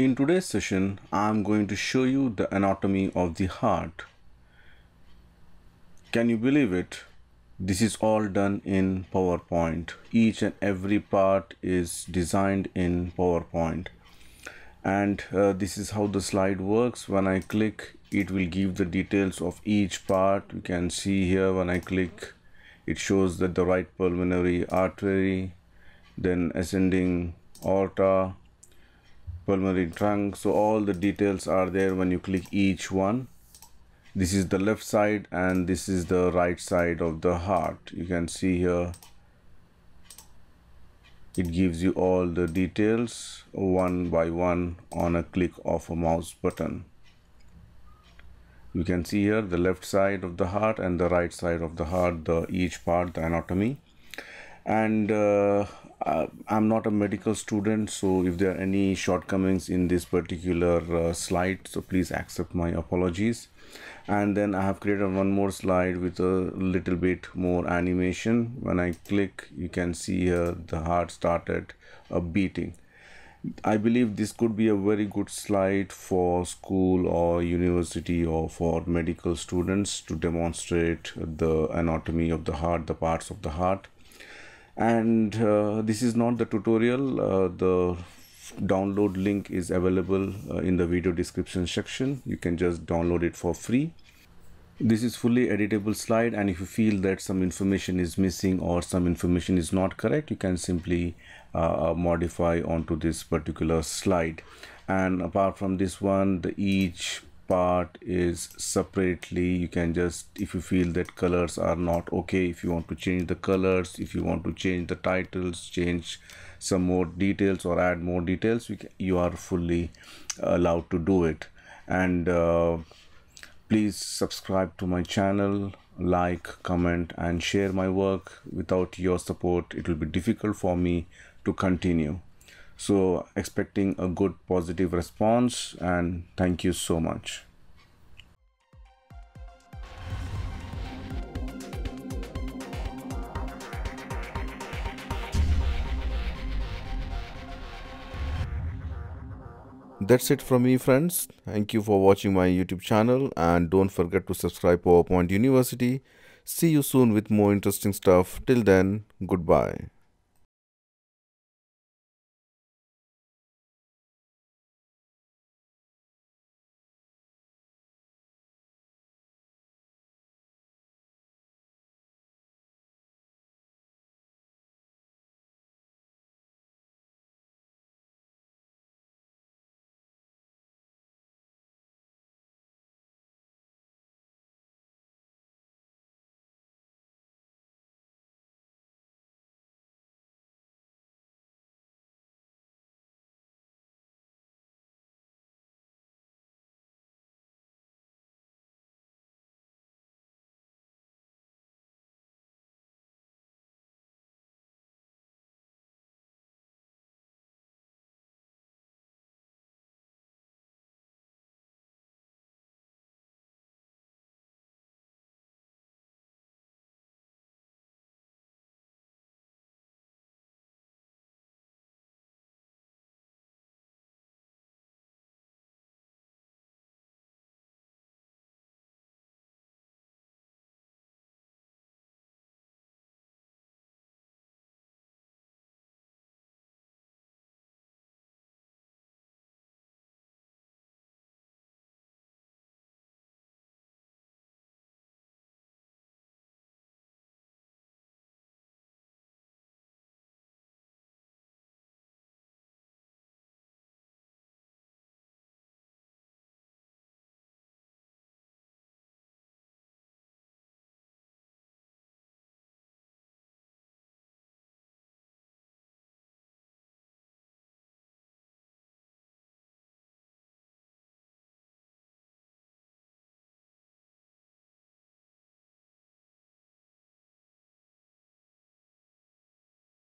In today's session, I'm going to show you the anatomy of the heart. Can you believe it? This is all done in PowerPoint. Each and every part is designed in PowerPoint. And uh, this is how the slide works. When I click, it will give the details of each part. You can see here when I click, it shows that the right pulmonary artery, then ascending aorta, pulmonary trunk. So all the details are there when you click each one. This is the left side and this is the right side of the heart. You can see here it gives you all the details one by one on a click of a mouse button. You can see here the left side of the heart and the right side of the heart the each part the anatomy. And uh, uh, I'm not a medical student so if there are any shortcomings in this particular uh, slide so please accept my apologies. And then I have created one more slide with a little bit more animation. When I click you can see here the heart started uh, beating. I believe this could be a very good slide for school or university or for medical students to demonstrate the anatomy of the heart the parts of the heart and uh, this is not the tutorial. Uh, the download link is available uh, in the video description section. You can just download it for free. This is fully editable slide and if you feel that some information is missing or some information is not correct you can simply uh, modify onto this particular slide. And apart from this one the each part is separately. You can just if you feel that colors are not okay if you want to change the colors if you want to change the titles change some more details or add more details you, can, you are fully allowed to do it. And uh, please subscribe to my channel like comment and share my work. Without your support it will be difficult for me to continue so expecting a good positive response and thank you so much. That's it from me friends. Thank you for watching my youtube channel and don't forget to subscribe powerpoint university. See you soon with more interesting stuff. Till then goodbye